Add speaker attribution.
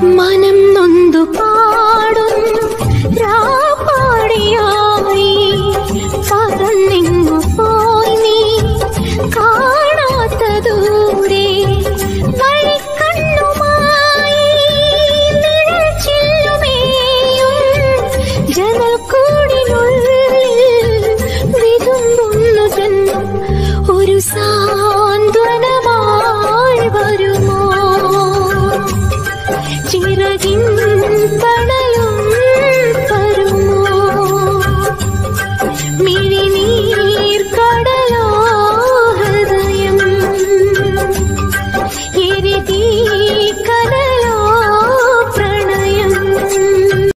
Speaker 1: മനം വിതുമ്പുന്നു തന്നു ഒരു സാന്ത്വന చిరగింద.